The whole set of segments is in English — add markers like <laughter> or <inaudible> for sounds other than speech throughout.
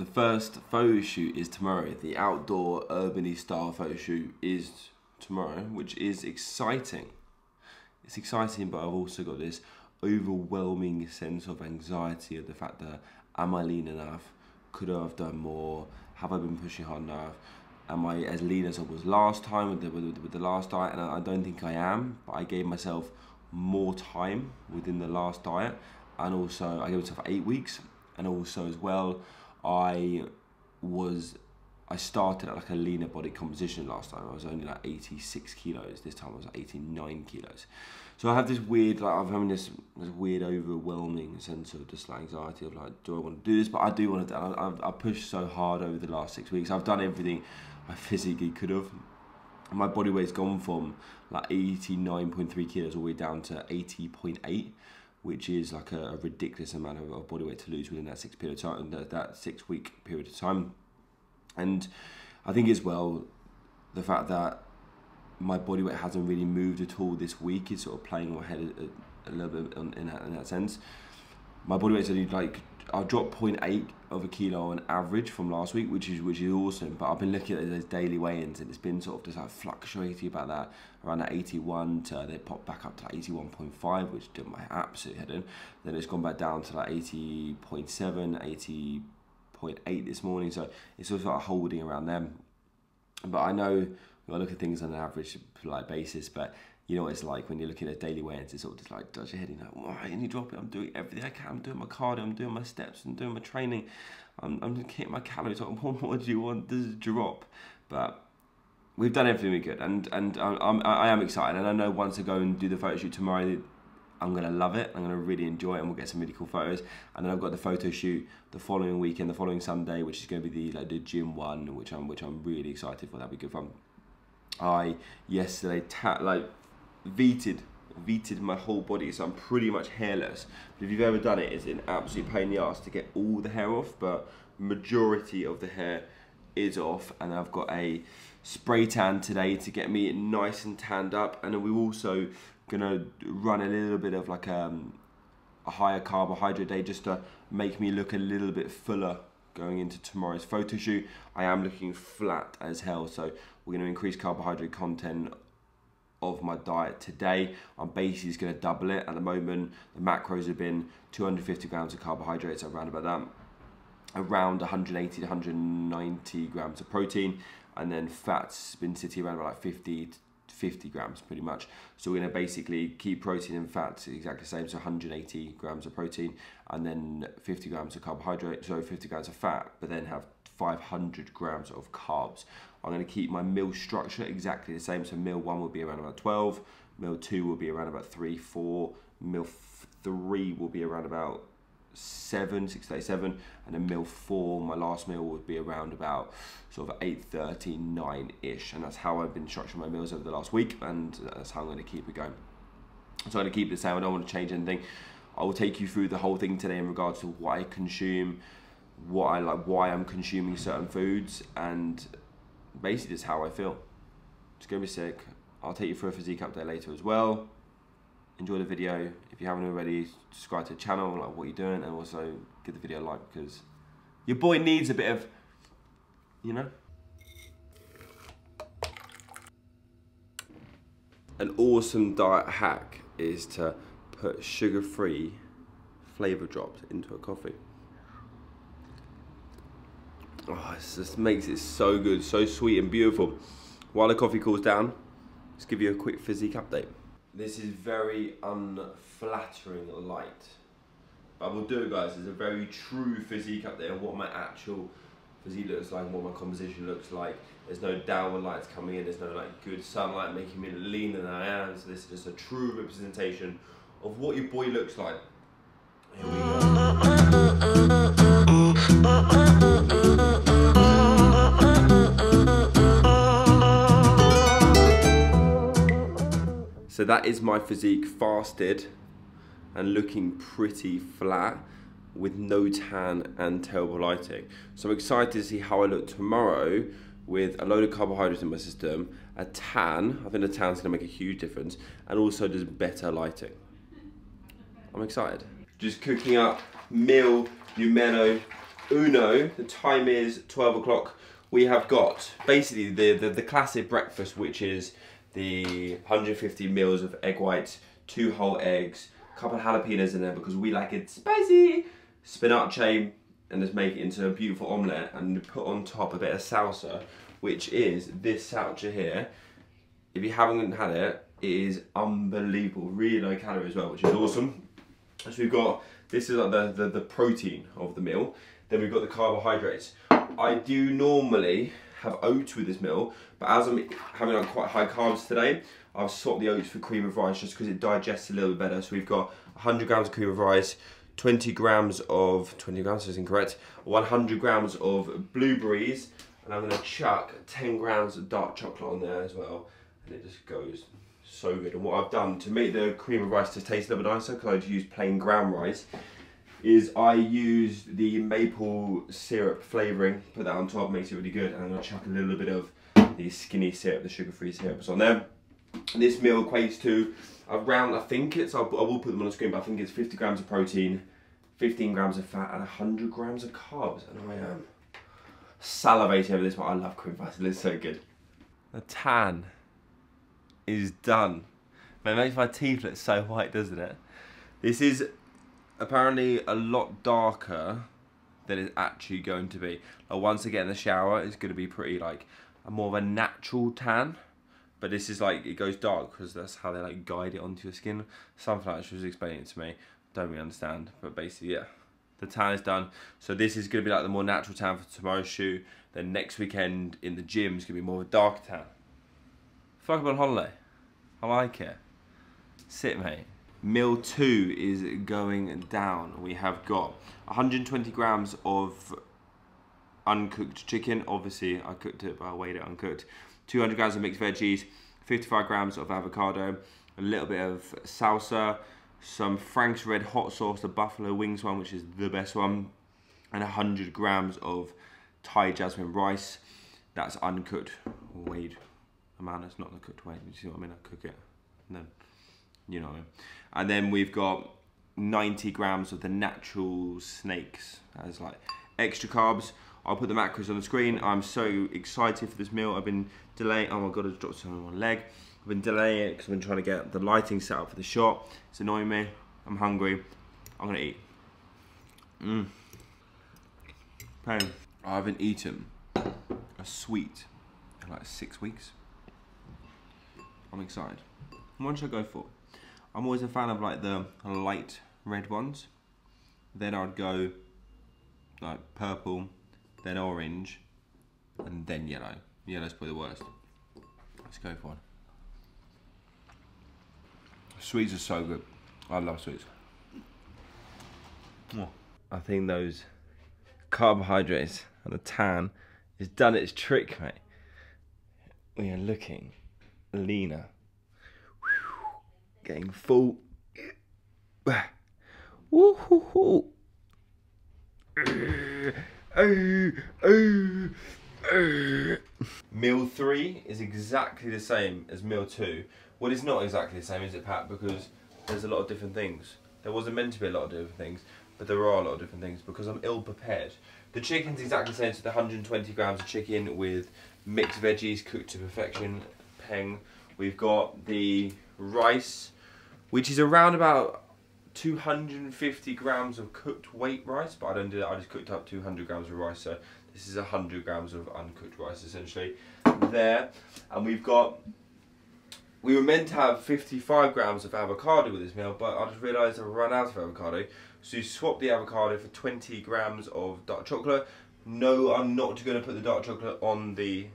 the first photo shoot is tomorrow. The outdoor urban style photo shoot is tomorrow, which is exciting. It's exciting, but I've also got this overwhelming sense of anxiety of the fact that am I lean enough? Could I have done more? Have I been pushing hard enough? Am I as lean as I was last time with the, with, with the last diet? And I don't think I am, but I gave myself more time within the last diet. And also, I gave myself eight weeks. And also, as well, I was I started at like a leaner body composition last time. I was only like 86 kilos. This time I was like 89 kilos. So I have this weird, like I'm having this, this weird overwhelming sense of just like anxiety of like, do I want to do this? But I do want to. I, I pushed so hard over the last six weeks. I've done everything I physically could have. My body weight's gone from like 89.3 kilos all the way down to 80.8 which is like a, a ridiculous amount of, of, body weight to lose within that six period of time, that, that six week period of time. And I think as well, the fact that my body weight hasn't really moved at all this week is sort of playing my head a, a little bit in, that, in that sense. My body weight's only like I dropped 0.8 of a kilo on average from last week, which is which is awesome. But I've been looking at those daily weigh-ins, and it's been sort of just like fluctuating about that around that 81 to they popped back up to like 81.5, which did my absolute head in. Then it's gone back down to like 80.7, 80.8 this morning. So it's sort of holding around them. But I know we look at things on an average like basis, but you know what it's like when you're looking at daily weigh-ins. It's all just like does your head in like, why didn't you drop it? I'm doing everything I can. I'm doing my cardio. I'm doing my steps. I'm doing my training. I'm I'm hitting my calories. <laughs> What more do you want? This is drop, but we've done everything we could, and and I'm, I am excited, and I know once I go and do the photo shoot tomorrow. I'm gonna love it. I'm gonna really enjoy it, and we'll get some really cool photos. And then I've got the photo shoot the following weekend, the following Sunday, which is going to be the like the gym one, which I'm which I'm really excited for. That'll be good fun. I yesterday ta- like veeted veeted my whole body, so I'm pretty much hairless. But if you've ever done it, it's an absolute pain in the ass to get all the hair off, but majority of the hair is off, and I've got a spray tan today to get me nice and tanned up, and we're also gonna run a little bit of like um, a higher carbohydrate day just to make me look a little bit fuller going into tomorrow's photo shoot. I am looking flat as hell, so we're going to increase carbohydrate content of my diet today. I'm basically going to double it. At the moment, the macros have been 250 grams of carbohydrates, around about that, around 180 to 190 grams of protein, and then fats been sitting around about like 50 50 grams pretty much. So we're going to basically keep protein and fats exactly the same, so 180 grams of protein and then 50 grams of carbohydrate, so 50 grams of fat, but then have 500 grams of carbs. I'm going to keep my meal structure exactly the same. So meal one will be around about 12, meal two will be around about three, four, meal three will be around about seven, six thirty-seven, and then meal four, my last meal would be around about sort of eight thirty, nine ish, and that's how I've been structuring my meals over the last week, and that's how I'm going to keep it going. So I'm going to keep it the same. I don't want to change anything. I will take you through the whole thing today in regards to what I consume, what I like, why I'm consuming certain foods, and basically just how I feel. It's gonna be sick. I'll take you through a physique update later as well. Enjoy the video. If you haven't already, subscribe to the channel, like what you're doing, and also give the video a like because your boy needs a bit of, you know. An awesome diet hack is to put sugar-free flavor drops into a coffee. Oh, it just makes it so good, so sweet and beautiful. While the coffee cools down, let's give you a quick physique update. This is very unflattering light. But I will do it guys, it's a very true physique update of what my actual physique looks like, what my composition looks like. There's no downward lights coming in, there's no like good sunlight making me leaner than I am. So this is just a true representation of what your boy looks like. Here we go. So that is my physique fasted and looking pretty flat with no tan and terrible lighting. So I'm excited to see how I look tomorrow with a load of carbohydrates in my system, a tan, I think the tan's gonna make a huge difference, and also just better lighting. I'm excited. Just cooking up meal Umeno uno. The time is 12 o'clock. We have got basically the, the, the classic breakfast, which is the 150 mils of egg whites, two whole eggs, a couple of jalapenos in there because we like it spicy, spinache, and just make it into a beautiful omelette and put on top a bit of salsa, which is this salsa here. If you haven't had it, it is unbelievable. Really low calorie as well, which is awesome. So we've got, this is like the, the, the protein of the meal. Then we've got the carbohydrates. I do normally have oats with this meal, but as I'm having like quite high carbs today, I've swapped the oats for cream of rice just because it digests a little bit better. So we've got 100 grams of cream of rice, 20 grams of, 20 grams is incorrect, 100 grams of blueberries, and I'm gonna chuck 10 grams of dark chocolate on there as well. And it just goes so good. And what I've done to make the cream of rice to taste a little bit nicer, because I just use plain ground rice, is I use the maple syrup flavouring, put that on top, makes it really good, and I'm gonna chuck a little bit of the skinny syrup, the sugar-free syrup on there. This meal equates to around, I think it's, I'll, put them on the screen, but I think it's 50 grams of protein, 15 grams of fat, and 100 grams of carbs, and I am salivating over this, but I love cream rice, it's so good. The tan is done. It makes my teeth look so white, doesn't it? This is apparently a lot darker than it's actually going to be. Like once I get in the shower, it's going to be pretty like a more of a natural tan. But this is like, it goes dark because that's how they like guide it onto your skin. Something like she was explaining it to me. Don't really understand. But basically, yeah. The tan is done. So this is going to be like the more natural tan for tomorrow's shoot. Then next weekend in the gym is going to be more of a dark tan. Fuck up on holiday. I like it. Sit, mate. Meal two is going down. We have got 120 grams of uncooked chicken. Obviously, I cooked it, but I weighed it uncooked. 200 grams of mixed veggies, 55 grams of avocado, a little bit of salsa, some Frank's Red Hot Sauce, the buffalo wings one, which is the best one, and 100 grams of Thai jasmine rice. That's uncooked, weighed Man, It's not the cooked weight. You see what I mean? I cook it, and then you know. And then we've got 90 grams of the natural snakes as like extra carbs. I'll put the macros on the screen. I'm so excited for this meal. I've been delaying. Oh my god, I dropped something on my leg. I've been delaying it because I've been trying to get the lighting set up for the shot. It's annoying me. I'm hungry. I'm gonna eat. Mmm. Pain. I haven't eaten a sweet in like six weeks. I'm excited. What should I go for? I'm always a fan of like the light red ones. Then I'd go like purple, then orange, and then yellow. Yellow's probably the worst. Let's go for one. Sweets are so good. I love sweets. I think those carbohydrates and the tan has done its trick, mate. We are looking leaner getting full. Woo-hoo-hoo. Meal three is exactly the same as meal two. Well, it's not exactly the same, is it, Pat? Because there's a lot of different things. There wasn't meant to be a lot of different things, but there are a lot of different things because I'm ill prepared. The chicken's exactly the same, so the 120 grams of chicken with mixed veggies cooked to perfection, peng. We've got the rice, which is around about 250 grams of cooked weight rice, but I don't do that, I just cooked up 200 grams of rice, so this is 100 grams of uncooked rice essentially there. And we've got, we were meant to have 55 grams of avocado with this meal, but I just realised I've run out of avocado. So you swap the avocado for 20 grams of dark chocolate. No, I'm not going to put the dark chocolate on the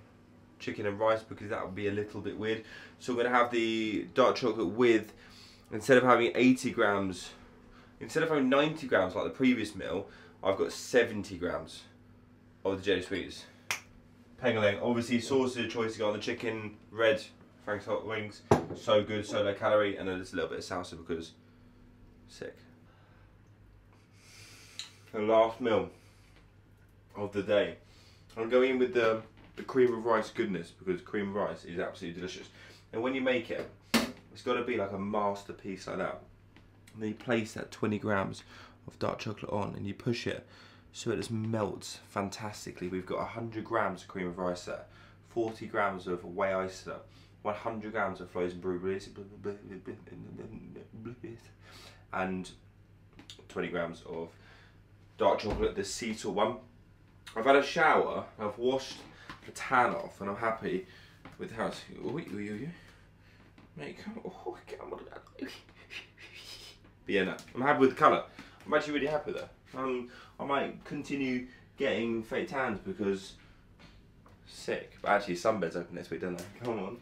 chicken and rice because that would be a little bit weird. So we're going to have the dark chocolate with instead of having 80 grams, instead of having 90 grams like the previous meal, I've got 70 grams of the jelly sweets. Pengaling, obviously sauce is a choice to go on the chicken, red, Frank's Hot Wings, so good, so low calorie, and then a little bit of salsa because sick. The last meal of the day. I'm going in with the, the cream of rice goodness because cream of rice is absolutely delicious. And when you make it, it's got to be like a masterpiece like that. And then you place that 20 grams of dark chocolate on and you push it so it just melts fantastically. We've got 100 grams of cream of rice there, 40 grams of whey ice there, 100 grams of frozen blueberries, and 20 grams of dark chocolate, the salt one. I've had a shower, I've washed the tan off, and I'm happy with how it's. Oh, you, you, you. Mate, come on. Oh, come. But yeah, no, I'm happy with the colour. I'm actually really happy with that. Um, I might continue getting fake tans because sick. But actually, sunbeds open next week, don't they? Come on.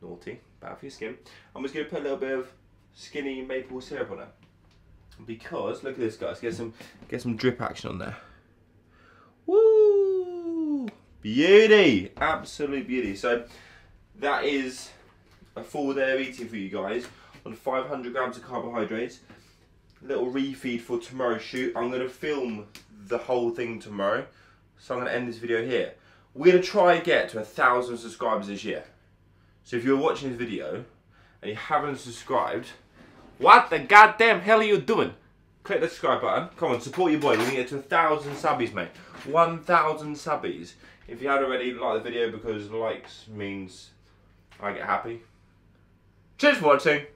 Naughty. Bad for your skin. I'm just going to put a little bit of skinny maple syrup on it. Because, look at this guys, get some, get some drip action on there. Woo! Beauty! Absolute beauty. So, that is a full day of eating for you guys on 500 grams of carbohydrates. Little refeed for tomorrow's shoot. I'm going to film the whole thing tomorrow. So I'm going to end this video here. We're going to try and get to a thousand subscribers this year. So if you're watching this video and you haven't subscribed, what the goddamn hell are you doing? Click the subscribe button. Come on, support your boy. We're going to get to a thousand subbies, mate. 1,000 subbies. If you had already, like the video because likes means I get happy. Cheers for watching.